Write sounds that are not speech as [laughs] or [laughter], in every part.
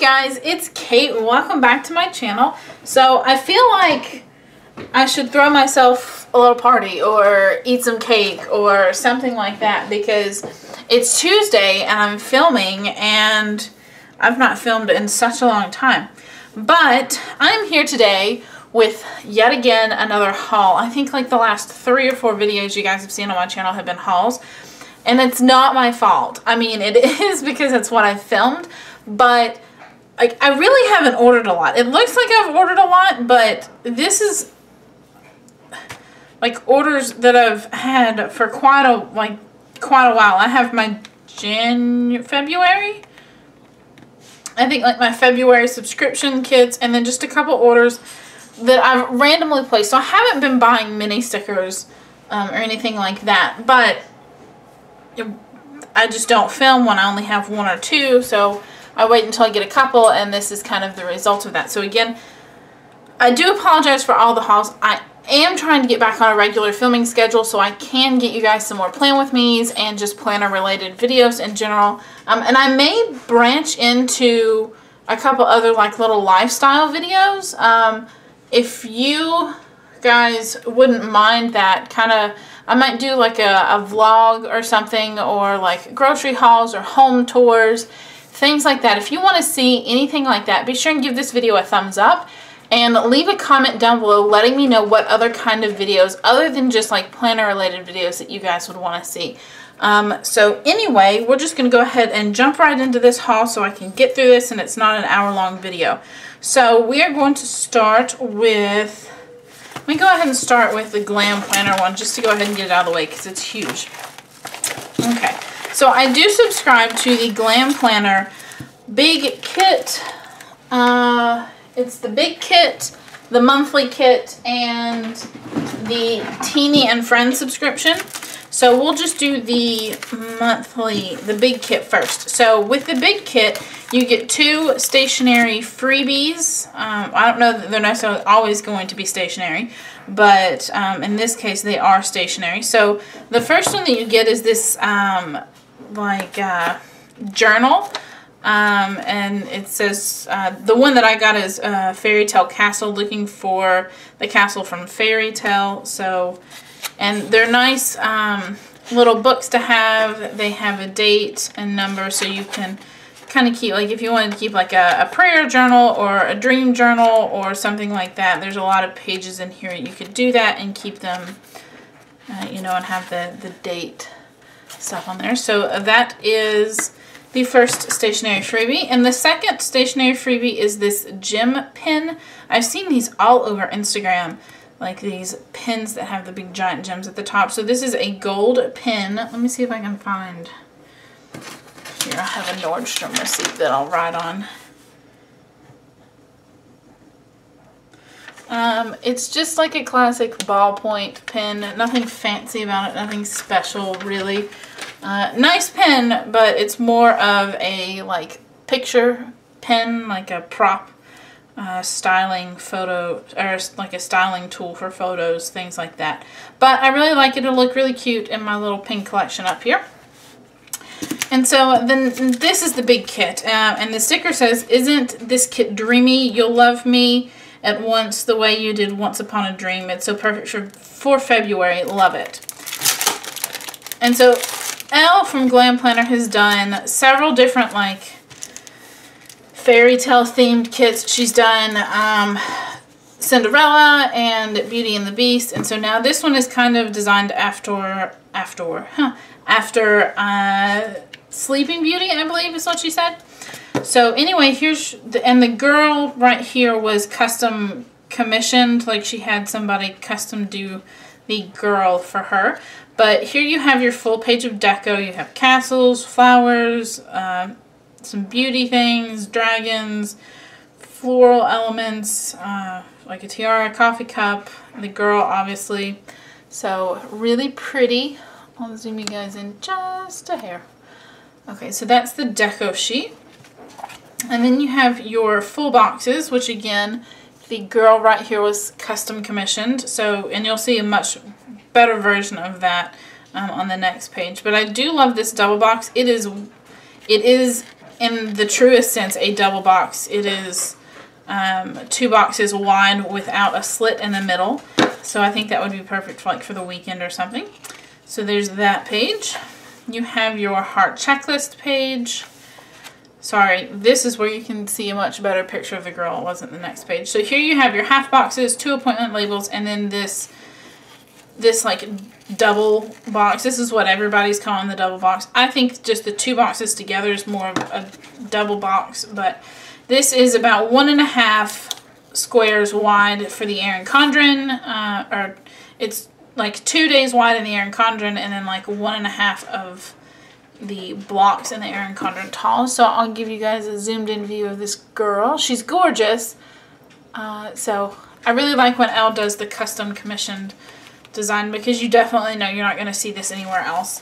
guys, it's Cait. Welcome back to my channel. So I feel like I should throw myself a little party or eat some cake or something like that because it's Tuesday and I'm filming and I've not filmed in such a long time. But I'm here today with yet again another haul. I think like the last three or four videos you guys have seen on my channel have been hauls. And it's not my fault. I mean, it [laughs] is because it's what I filmed, but like I really haven't ordered a lot. It looks like I've ordered a lot, but this is like orders that I've had for quite a like quite a while. I have my Jan February. I think like my February subscription kits and then just a couple orders that I've randomly placed. So I haven't been buying mini stickers um, or anything like that, but I just don't film when I only have one or two. So I wait until I get a couple and this is kind of the result of that. So again, I do apologize for all the hauls. I am trying to get back on a regular filming schedule so I can get you guys some more plan with me's and just planner related videos in general. Um, and I may branch into a couple other like little lifestyle videos. Um, if you guys wouldn't mind that kind of I might do like a, a vlog or something or like grocery hauls or home tours things like that. If you want to see anything like that, be sure and give this video a thumbs up and leave a comment down below letting me know what other kind of videos other than just like planner related videos that you guys would want to see. Um, so anyway, we're just going to go ahead and jump right into this haul so I can get through this and it's not an hour long video. So we are going to start with, let me go ahead and start with the Glam Planner one just to go ahead and get it out of the way because it's huge. Okay. So I do subscribe to the Glam Planner Big Kit. Uh, it's the Big Kit, the monthly kit, and the Teeny and Friends subscription. So we'll just do the monthly, the big kit first. So with the big kit, you get two stationery freebies. Um, I don't know that they're necessarily always going to be stationery, but um, in this case, they are stationery. So the first one that you get is this um, like uh, journal. Um, and it says, uh, the one that I got is uh, Fairy Tale Castle, looking for the castle from Fairy Tale. So, and they're nice um, little books to have. They have a date and number so you can kind of keep, like if you wanted to keep like a, a, prayer journal or a dream journal or something like that, there's a lot of pages in here. You could do that and keep them, uh, you know, and have the, the date stuff on there. So that is the first stationery freebie. And the second stationery freebie is this gem pin. I've seen these all over Instagram, like these pins that have the big giant gems at the top. So this is a gold pin. Let me see if I can find, here I have a Nordstrom receipt that I'll write on. Um, it's just like a classic ballpoint pen. Nothing fancy about it. Nothing special, really. Uh, nice pen, but it's more of a like picture pen, like a prop uh, styling photo, or like a styling tool for photos, things like that. But I really like it. It'll look really cute in my little pin collection up here. And so then this is the big kit. Uh, and the sticker says, isn't this kit dreamy? You'll love me at once the way you did Once Upon a Dream. It's so perfect for, for February. Love it. And so Elle from Glam Planner has done several different like fairy tale themed kits. She's done um, Cinderella and Beauty and the Beast. And so now this one is kind of designed after, after, huh, after uh, Sleeping Beauty, I believe is what she said. So anyway, here's, the, and the girl right here was custom commissioned, like she had somebody custom do the girl for her. But here you have your full page of deco. You have castles, flowers, uh, some beauty things, dragons, floral elements, uh, like a tiara, coffee cup, the girl obviously. So really pretty. I'll zoom you guys in just a hair. Okay, so that's the deco sheet. And then you have your full boxes, which again, the girl right here was custom commissioned. So, and you'll see a much better version of that um, on the next page. But I do love this double box. It is, it is in the truest sense, a double box. It is um, two boxes wide without a slit in the middle. So I think that would be perfect for like for the weekend or something. So there's that page. You have your heart checklist page. Sorry, this is where you can see a much better picture of the girl. It wasn't the next page. So here you have your half boxes, two appointment labels, and then this, this like double box. This is what everybody's calling the double box. I think just the two boxes together is more of a double box, but this is about one and a half squares wide for the Erin Condren, uh, or it's like two days wide in the Erin Condren, and then like one and a half of the blocks in the Erin Condren tall. So I'll give you guys a zoomed in view of this girl. She's gorgeous. Uh, so I really like when Elle does the custom commissioned design because you definitely know you're not going to see this anywhere else.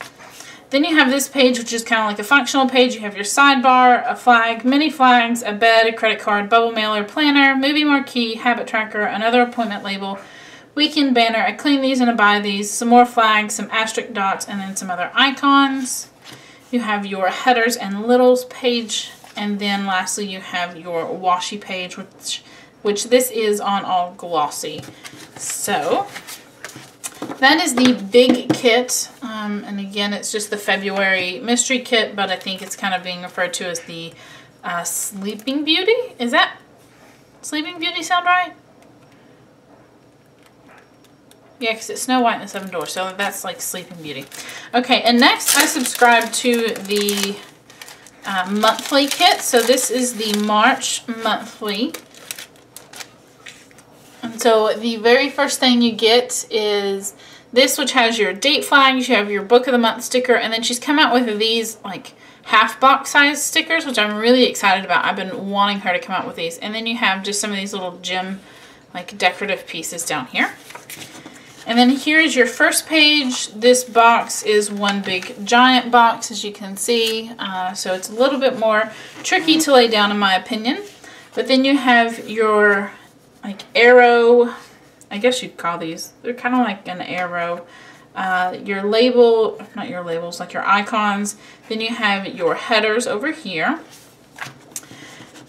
Then you have this page, which is kind of like a functional page. You have your sidebar, a flag, mini flags, a bed, a credit card, bubble mailer, planner, movie marquee, habit tracker, another appointment label, weekend banner, I clean these and I buy these, some more flags, some asterisk dots, and then some other icons. You have your headers and littles page, and then lastly you have your washi page, which, which this is on all glossy. So that is the big kit. Um, and again, it's just the February mystery kit, but I think it's kind of being referred to as the uh, Sleeping Beauty. Is that Sleeping Beauty sound right? Yeah, because it's Snow White and the Seven Dwarfs, so that's like Sleeping Beauty. Okay, and next I subscribe to the uh, monthly kit. So this is the March monthly. So the very first thing you get is this, which has your date flags, you have your book of the month sticker, and then she's come out with these like half box size stickers, which I'm really excited about. I've been wanting her to come out with these. And then you have just some of these little gem like decorative pieces down here. And then here is your first page. This box is one big giant box, as you can see. Uh, so it's a little bit more tricky to lay down, in my opinion. But then you have your like arrow, I guess you'd call these. They're kind of like an arrow. Uh, your label, not your labels, like your icons. Then you have your headers over here.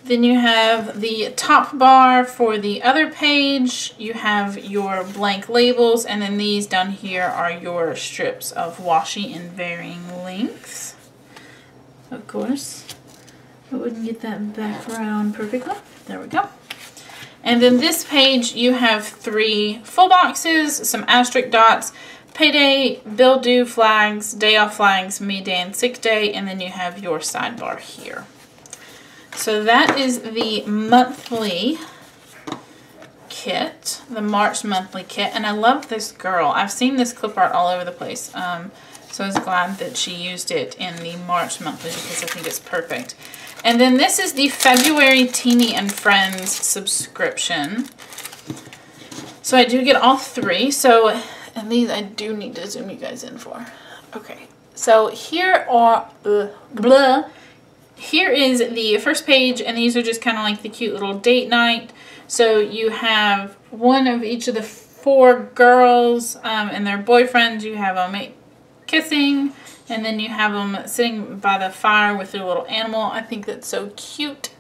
Then you have the top bar for the other page. You have your blank labels, and then these down here are your strips of washi in varying lengths. Of course, I wouldn't get that background perfectly. There we go. And then this page, you have three full boxes, some asterisk dots, payday, bill due flags, day off flags, me day and sick day, and then you have your sidebar here. So that is the monthly kit, the March monthly kit. And I love this girl. I've seen this clip art all over the place. Um, so I was glad that she used it in the March monthly because I think it's perfect. And then this is the February Teeny and Friends subscription. So I do get all three. So, and these I do need to zoom you guys in for. Okay. So here are, uh, blah, here is the first page, and these are just kind of like the cute little date night. So you have one of each of the four girls um, and their boyfriends. You have them kissing, and then you have them sitting by the fire with their little animal. I think that's so cute.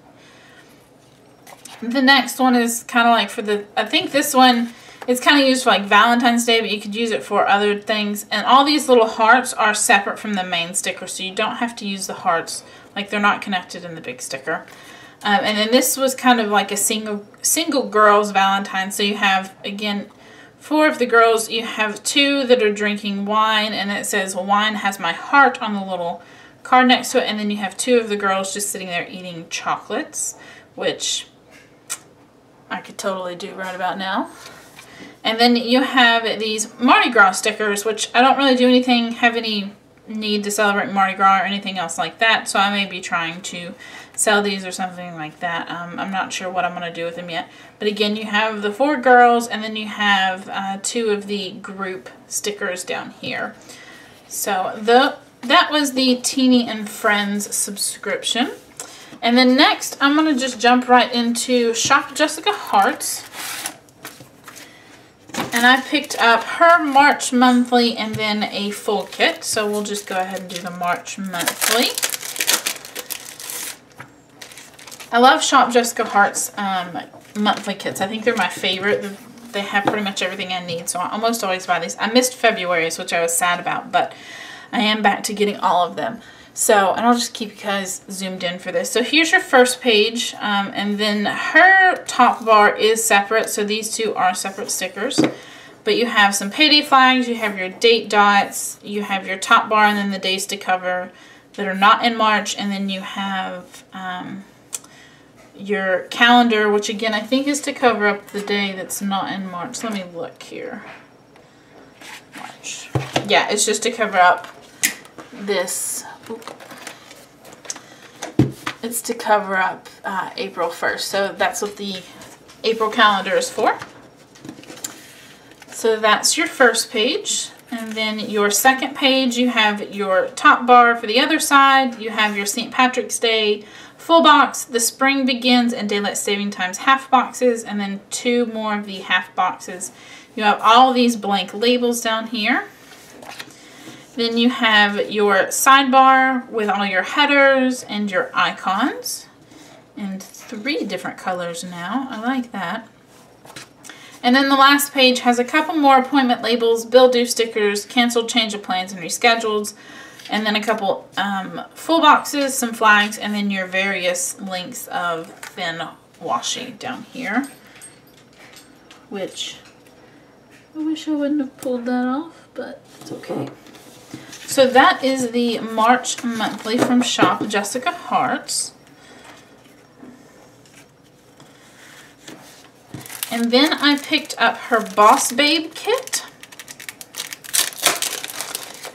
The next one is kind of like for the, I think this one is kind of used for like Valentine's Day, but you could use it for other things. And all these little hearts are separate from the main sticker, so you don't have to use the hearts like they're not connected in the big sticker. Um, and then this was kind of like a single single girls Valentine. So you have, again, four of the girls. You have two that are drinking wine, and it says wine has my heart on the little card next to it. And then you have two of the girls just sitting there eating chocolates, which I could totally do right about now. And then you have these Mardi Gras stickers, which I don't really do anything, have any need to celebrate Mardi Gras or anything else like that. So I may be trying to sell these or something like that. Um, I'm not sure what I'm going to do with them yet. But again, you have the four girls and then you have uh, two of the group stickers down here. So the that was the Teeny and Friends subscription. And then next, I'm going to just jump right into Shop Jessica Hearts. And I picked up her March monthly and then a full kit. So we'll just go ahead and do the March monthly. I love Shop Jessica Hearts um, monthly kits. I think they're my favorite. They have pretty much everything I need, so I almost always buy these. I missed February's, which I was sad about, but I am back to getting all of them. So, and I'll just keep you guys zoomed in for this. So here's your first page, um, and then her top bar is separate, so these two are separate stickers. But you have some payday flags, you have your date dots, you have your top bar, and then the days to cover that are not in March, and then you have um, your calendar, which again I think is to cover up the day that's not in March. Let me look here. March. Yeah, it's just to cover up this. It's to cover up uh, April 1st. So that's what the April calendar is for. So that's your first page. And then your second page, you have your top bar for the other side. You have your St. Patrick's Day full box, the spring begins, and daylight saving times half boxes, and then two more of the half boxes. You have all these blank labels down here. Then you have your sidebar with all your headers and your icons. And three different colors now. I like that. And then the last page has a couple more appointment labels, bill due stickers, canceled, change of plans, and rescheduled. And then a couple um, full boxes, some flags, and then your various lengths of thin washi down here. Which, I wish I wouldn't have pulled that off, but it's okay. So that is the March monthly from Shop Jessica Hearts. And then I picked up her Boss Babe kit.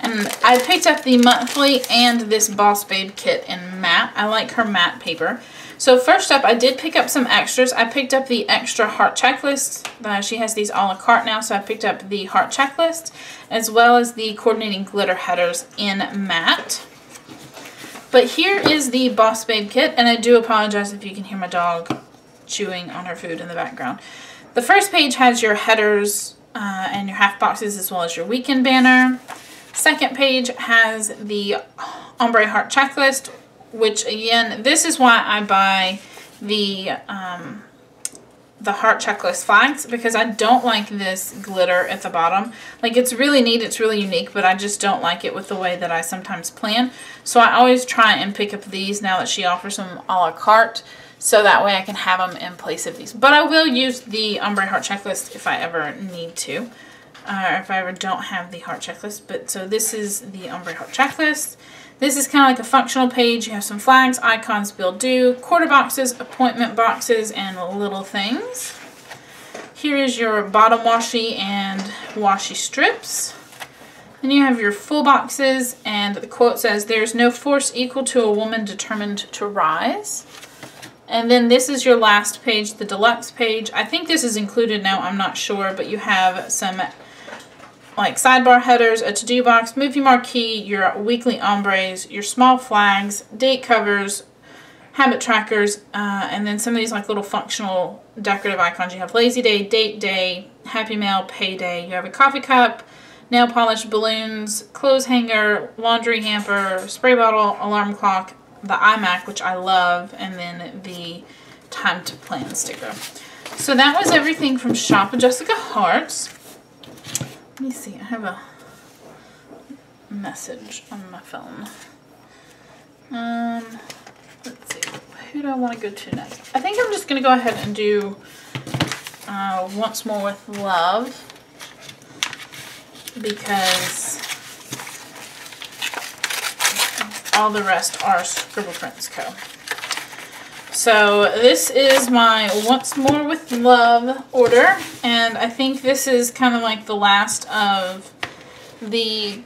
And I picked up the monthly and this Boss Babe kit in matte. I like her matte paper. So first up, I did pick up some extras. I picked up the extra heart checklist. Uh, she has these a la carte now, so I picked up the heart checklist, as well as the coordinating glitter headers in matte. But here is the Boss Babe kit, and I do apologize if you can hear my dog chewing on her food in the background. The first page has your headers uh, and your half boxes as well as your weekend banner. Second page has the ombre heart checklist, which again, this is why I buy the um, the heart checklist flags because I don't like this glitter at the bottom. Like it's really neat, it's really unique, but I just don't like it with the way that I sometimes plan. So I always try and pick up these now that she offers them a la carte so that way I can have them in place of these. But I will use the ombre heart checklist if I ever need to, or if I ever don't have the heart checklist. But so this is the ombre heart checklist. This is kind of like a functional page. You have some flags, icons, bill due, quarter boxes, appointment boxes, and little things. Here is your bottom washi and washi strips. Then you have your full boxes, and the quote says, There's no force equal to a woman determined to rise. And then this is your last page, the deluxe page. I think this is included now, I'm not sure, but you have some like sidebar headers, a to-do box, movie marquee, your weekly ombres, your small flags, date covers, habit trackers, uh, and then some of these like little functional decorative icons. You have lazy day, date day, happy mail, payday. You have a coffee cup, nail polish, balloons, clothes hanger, laundry hamper, spray bottle, alarm clock, the iMac, which I love, and then the time to plan sticker. So that was everything from Shop Jessica Hearts. Let me see, I have a message on my phone. Um, let's see, who do I want to go to next? I think I'm just going to go ahead and do uh, Once More With Love because all the rest are Scribble Prints Co. So this is my Once More With Love order, and I think this is kind of like the last of the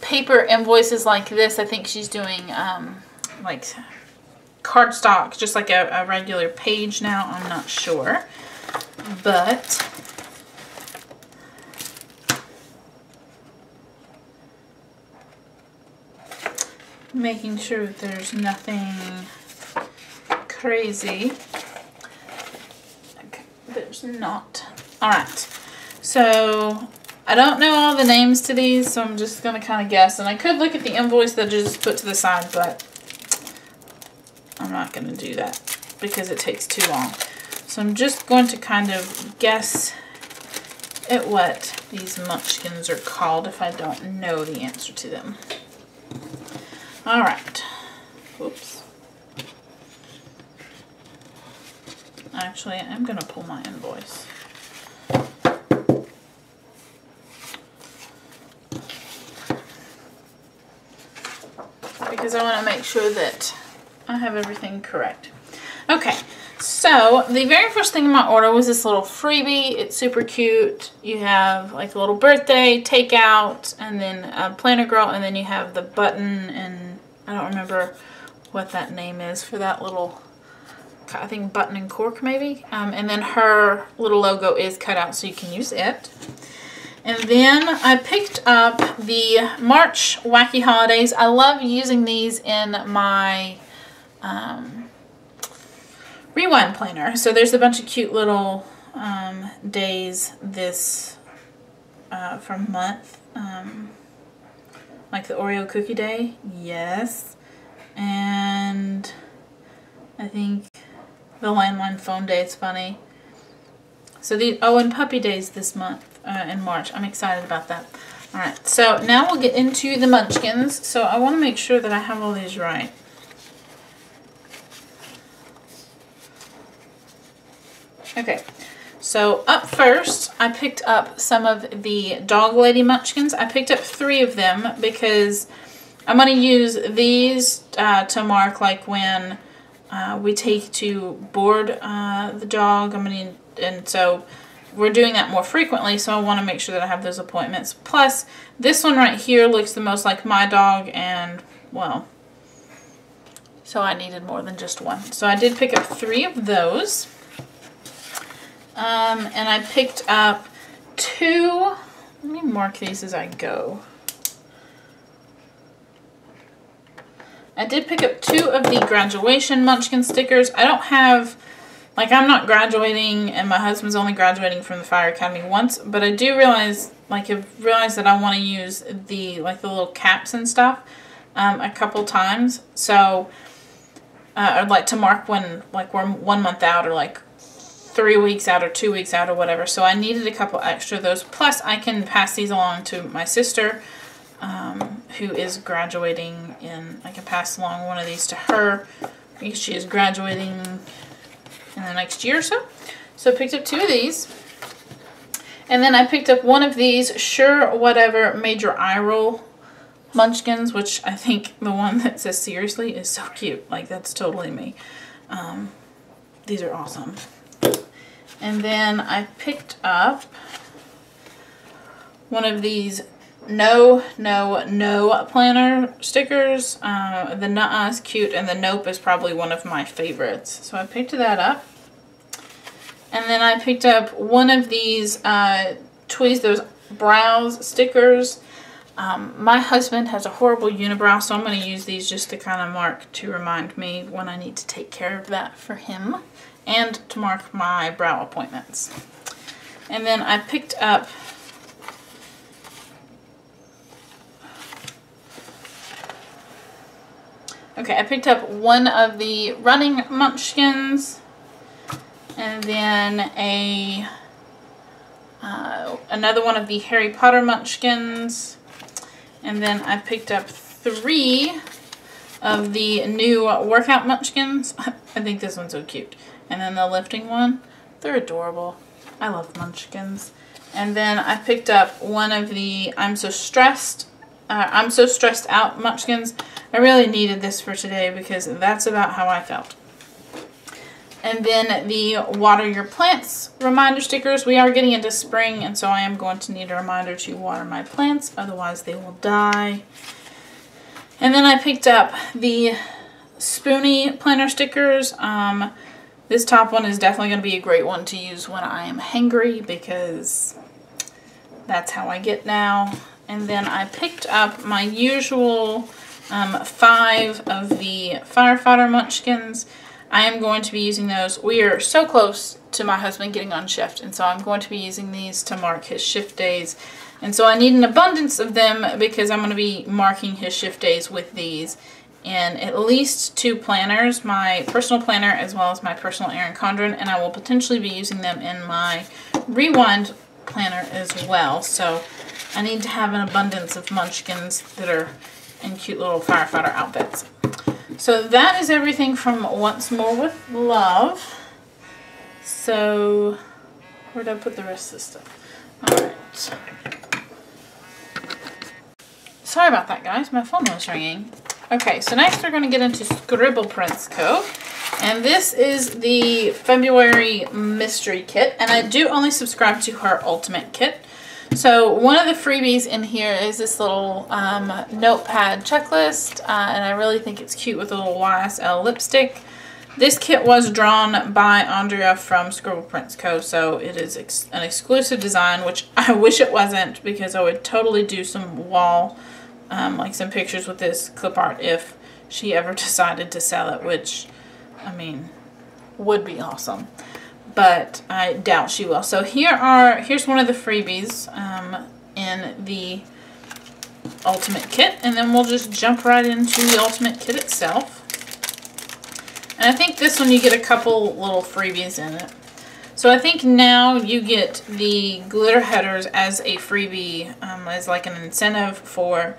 paper invoices like this. I think she's doing um, like cardstock, just like a, a regular page now. I'm not sure, but making sure that there's nothing crazy. Okay, there's not. Alright, so I don't know all the names to these, so I'm just going to kind of guess. And I could look at the invoice that I just put to the side, but I'm not going to do that. because it takes too long. So I'm just going to kind of guess at what these munchkins are called if I don't know the answer to them. All right. Whoops. Actually, I'm going to pull my invoice. Because I want to make sure that I have everything correct. Okay, so the very first thing in my order was this little freebie. It's super cute. You have like a little birthday, takeout, and then a planner girl, and then you have the button, and don't remember what that name is for that little, I think button and cork maybe. Um, and then her little logo is cut out so you can use it. And then I picked up the March Wacky Holidays. I love using these in my um, rewind planner. So there's a bunch of cute little um, days this uh, from month. Um, like the Oreo cookie day. Yes. And I think the landline phone day is funny. So the oh, and puppy days this month uh, in March. I'm excited about that. All right, so now we'll get into the munchkins. So I want to make sure that I have all these right. Okay, so up first, I picked up some of the Dog Lady Munchkins. I picked up three of them because I'm going to use these uh, to mark like when uh, we take to board uh, the dog. I'm going to, and so we're doing that more frequently, so I want to make sure that I have those appointments. Plus, this one right here looks the most like my dog, and, well, so I needed more than just one. So I did pick up three of those. Um, and I picked up two, let me mark these as I go. I did pick up two of the graduation Munchkin stickers. I don't have, like I'm not graduating and my husband's only graduating from the Fire Academy once, but I do realize, like I've realized that I want to use the, like the little caps and stuff um, a couple times. So uh, I'd like to mark when, like we're one month out or like three weeks out or two weeks out or whatever. So I needed a couple extra of those. Plus I can pass these along to my sister um, who is graduating and I can pass along one of these to her because she is graduating in the next year or so. So I picked up two of these. And then I picked up one of these Sure Whatever Major Eye Roll Munchkins, which I think the one that says seriously is so cute. Like that's totally me. Um, these are awesome. And then I picked up one of these no, no, no planner stickers. Uh, the Nuh-uh is cute and the Nope is probably one of my favorites. So I picked that up. And then I picked up one of these uh, Tweeze Those Brows stickers. Um, my husband has a horrible unibrow, so I'm going to use these just to kind of mark to remind me when I need to take care of that for him and to mark my brow appointments. And then I picked up Okay, I picked up one of the running munchkins and then a uh, another one of the Harry Potter munchkins and then I picked up three of the new workout munchkins. [laughs] I think this one's so cute. And then the lifting one, they're adorable. I love munchkins. And then I picked up one of the I'm So Stressed, uh, I'm So Stressed Out munchkins. I really needed this for today because that's about how I felt. And then the water your plants reminder stickers. We are getting into spring and so I am going to need a reminder to water my plants otherwise they will die. And then I picked up the Spoonie planner stickers. Um, this top one is definitely going to be a great one to use when I am hangry because that's how I get now. And then I picked up my usual um, five of the Firefighter Munchkins. I am going to be using those. We are so close to my husband getting on shift, and so I'm going to be using these to mark his shift days. And so I need an abundance of them because I'm going to be marking his shift days with these. in at least two planners, my personal planner as well as my personal Erin Condren, and I will potentially be using them in my Rewind planner as well. So I need to have an abundance of munchkins that are in cute little firefighter outfits. So that is everything from Once More with Love. So where did I put the rest of this stuff? Alright. Sorry about that, guys. My phone was ringing. Okay, so next we're going to get into Scribble Prints Co. And this is the February Mystery Kit. And I do only subscribe to her Ultimate Kit. So one of the freebies in here is this little um, notepad checklist. Uh, and I really think it's cute with a little YSL lipstick. This kit was drawn by Andrea from Scribble Prints Co. So it is ex an exclusive design, which [laughs] I wish it wasn't because I would totally do some wall um, like some pictures with this clip art if she ever [laughs] decided to sell it, which, I mean, would be awesome. But I doubt she will. So here are, here's one of the freebies um, in the Ultimate Kit. And then we'll just jump right into the Ultimate Kit itself. And I think this one you get a couple little freebies in it. So I think now you get the glitter headers as a freebie, um, as like an incentive for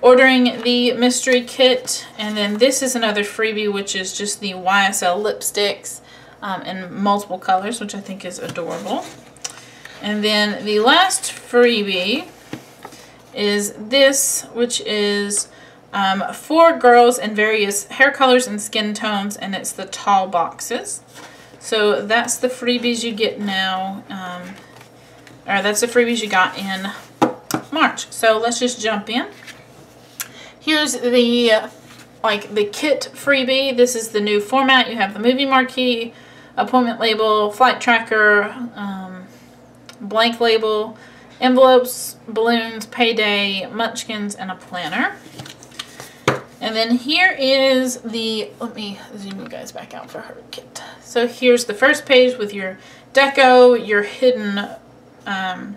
ordering the mystery kit. And then this is another freebie, which is just the YSL lipsticks um, in multiple colors, which I think is adorable. And then the last freebie is this, which is um, for girls in various hair colors and skin tones, and it's the tall boxes. So that's the freebies you get now, um, or that's the freebies you got in March. So let's just jump in. Here's the like the kit freebie. This is the new format. You have the movie marquee, appointment label, flight tracker, um, blank label, envelopes, balloons, payday, munchkins, and a planner. And then here is the, let me zoom you guys back out for her kit. So here's the first page with your deco, your hidden um,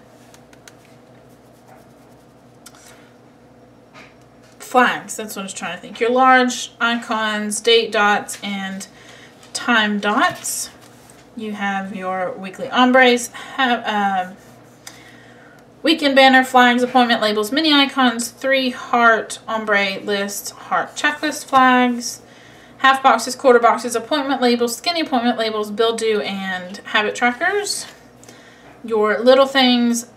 flags. That's what I was trying to think. Your large icons, date dots, and time dots. You have your weekly ombres, have, uh, Weekend banner, flags, appointment labels, mini icons, three heart, ombre lists, heart checklist flags, half boxes, quarter boxes, appointment labels, skinny appointment labels, bill due, and habit trackers. Your little things,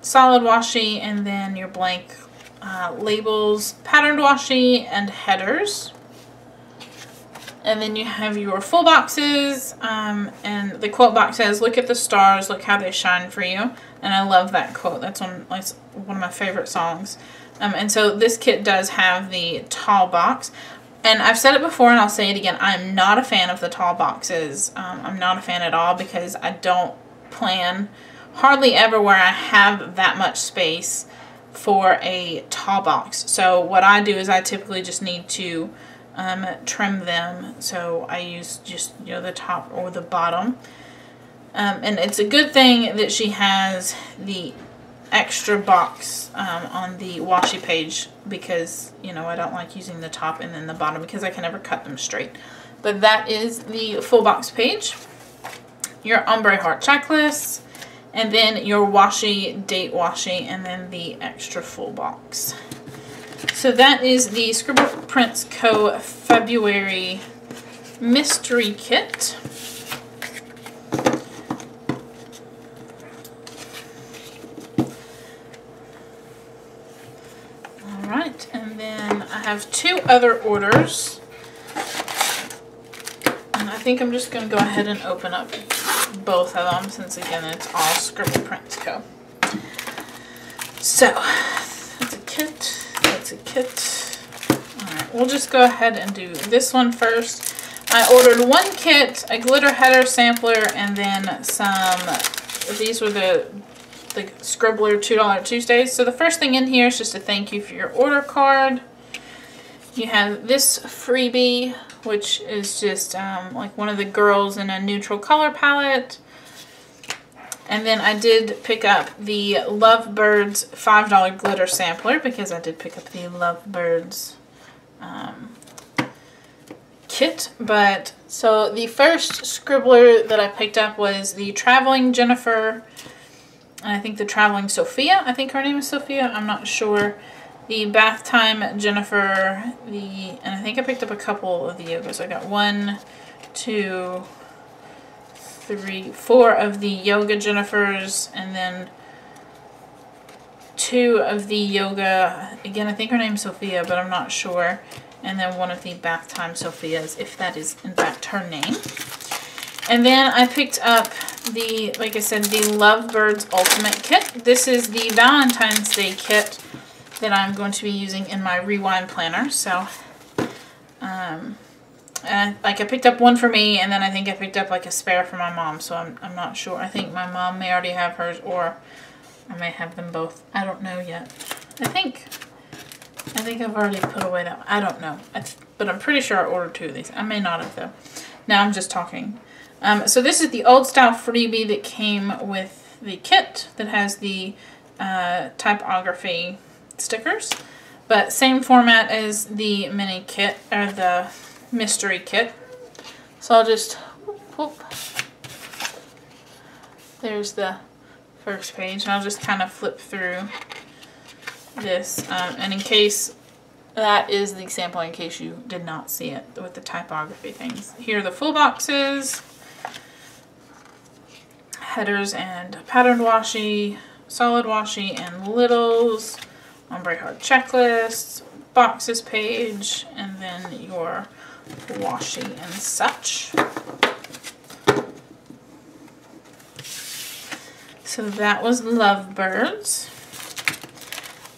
solid washi, and then your blank uh, labels, patterned washi, and headers. And then you have your full boxes, um, and the quote box says, look at the stars, look how they shine for you. And I love that quote. That's one, like, one of my favorite songs. Um, and so this kit does have the tall box. And I've said it before and I'll say it again. I'm not a fan of the tall boxes. Um, I'm not a fan at all because I don't plan hardly ever where I have that much space for a tall box. So what I do is I typically just need to um, trim them. So I use just, you know, the top or the bottom. Um, and it's a good thing that she has the extra box um, on the washi page because, you know, I don't like using the top and then the bottom because I can never cut them straight. But that is the full box page. Your ombre heart checklist. And then your washi, date washi, and then the extra full box. So that is the Scribble Prints Co. February Mystery Kit. Alright, and then I have two other orders. And I think I'm just going to go ahead and open up both of them since again it's all Scribble Prints Co. So, that's a kit kit. Alright, we'll just go ahead and do this one first. I ordered one kit, a glitter header sampler, and then some, these were the, the Scribbler $2 Tuesdays. So the first thing in here is just a thank you for your order card. You have this freebie, which is just um, like one of the girls in a neutral color palette. And then I did pick up the Lovebirds $5 glitter sampler because I did pick up the Lovebirds um, kit, but so the first scribbler that I picked up was the Traveling Jennifer, and I think the Traveling Sophia. I think her name is Sophia. I'm not sure. The Bath Time Jennifer, the and I think I picked up a couple of the yogas. I got one, two, three, four of the Yoga Jennifers, and then two of the yoga, again, I think her name's Sophia, but I'm not sure. And then one of the bath time Sophias, if that is in fact her name. And then I picked up the, like I said, the Lovebirds Ultimate Kit. This is the Valentine's Day kit that I'm going to be using in my Rewind Planner. So, um, and like I picked up one for me, and then I think I picked up like a spare for my mom. So I'm, I'm not sure. I think my mom may already have hers, or I may have them both. I don't know yet. I think, I think I've already put away that. I don't know. but I'm pretty sure I ordered two of these. I may not have though. Now I'm just talking. Um, so this is the old style freebie that came with the kit that has the uh, typography stickers. But same format as the mini kit, or the mystery kit. So I'll just, whoop, whoop. there's the first page. And I'll just kind of flip through this. Um, and in case that is the example in case you did not see it with the typography things. Here are the full boxes, headers and patterned washi, solid washi and littles, ombre hard checklists, boxes page, and then your washi and such. So that was Lovebirds.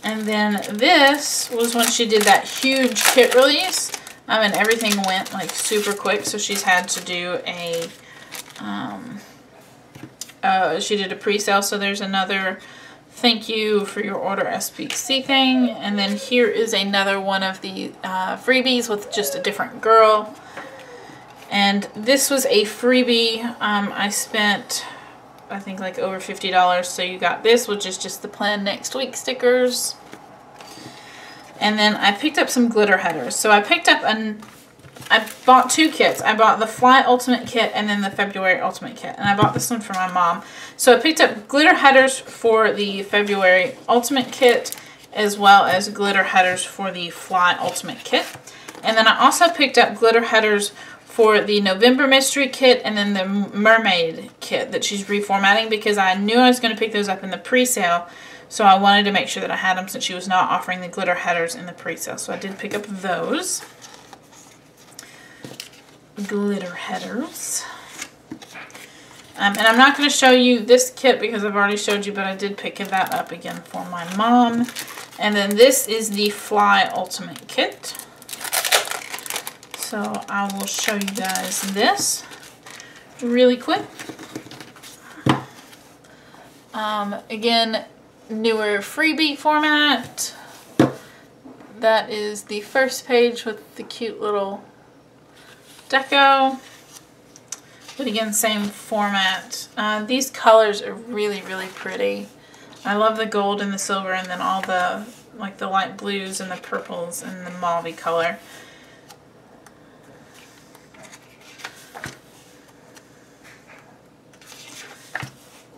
And then this was when she did that huge kit release. Um, and everything went like super quick. So she's had to do a, um, uh, she did a pre-sale. So there's another thank you for your order SPC thing. And then here is another one of the uh, freebies with just a different girl. And this was a freebie. Um, I spent I think like over $50. So you got this, which is just the plan next week stickers. And then I picked up some glitter headers. So I picked up an I bought two kits. I bought the Fly Ultimate kit and then the February Ultimate kit. And I bought this one for my mom. So I picked up glitter headers for the February Ultimate kit as well as glitter headers for the Fly Ultimate kit. And then I also picked up glitter headers for the November Mystery Kit and then the Mermaid Kit that she's reformatting because I knew I was going to pick those up in the pre-sale. So I wanted to make sure that I had them since she was not offering the glitter headers in the pre-sale. So I did pick up those. Glitter headers. Um, and I'm not going to show you this kit because I've already showed you, but I did pick that up again for my mom. And then this is the Fly Ultimate Kit. So I will show you guys this really quick. Um, again, newer freebie format. That is the first page with the cute little deco. But again, same format. Uh, these colors are really, really pretty. I love the gold and the silver and then all the, like the light blues and the purples and the mauve color.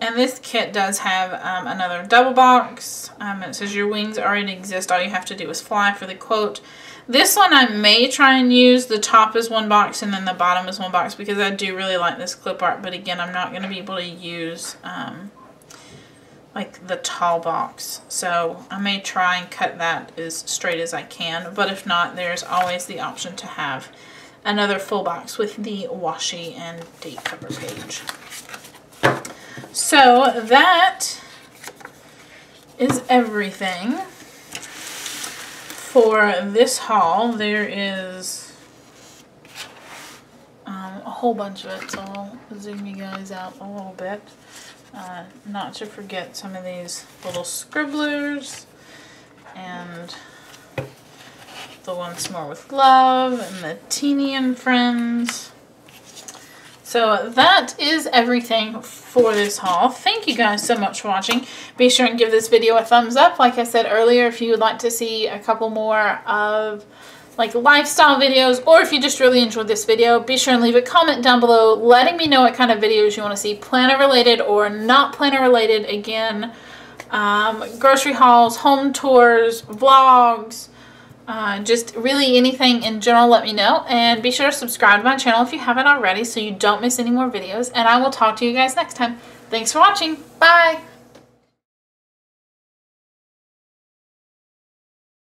And this kit does have um, another double box. Um, it says your wings already exist. All you have to do is fly for the quote. This one I may try and use. The top is one box and then the bottom is one box because I do really like this clip art. But again, I'm not going to be able to use um, like the tall box. So I may try and cut that as straight as I can. But if not, there's always the option to have another full box with the washi and date cover page. So that is everything for this haul. There is um, a whole bunch of it, so I'll zoom you guys out a little bit. Uh, not to forget some of these little scribblers and the Once More with Love and the Teeny and Friends. So that is everything for this haul. Thank you guys so much for watching. Be sure and give this video a thumbs up. Like I said earlier, if you would like to see a couple more of like lifestyle videos, or if you just really enjoyed this video, be sure and leave a comment down below letting me know what kind of videos you want to see, planner related or not planner related. Again, um, grocery hauls, home tours, vlogs, uh, just really anything in general, let me know. And be sure to subscribe to my channel if you haven't already so you don't miss any more videos. And I will talk to you guys next time. Thanks for watching. Bye!